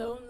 alone